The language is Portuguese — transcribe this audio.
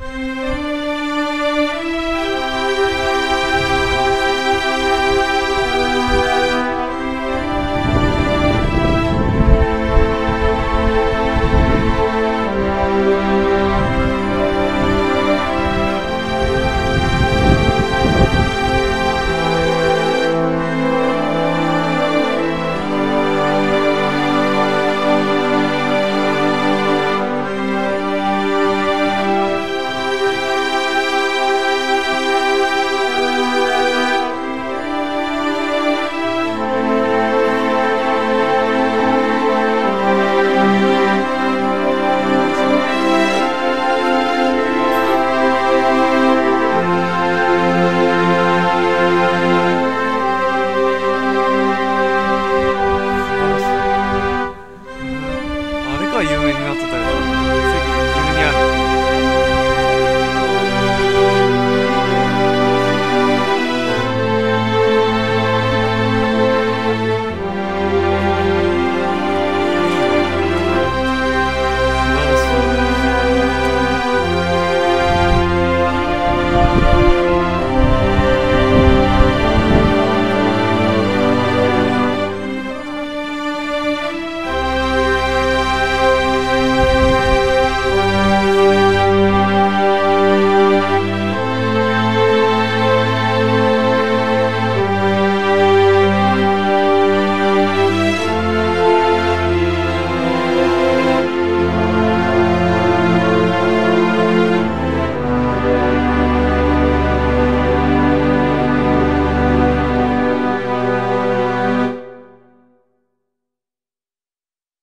Música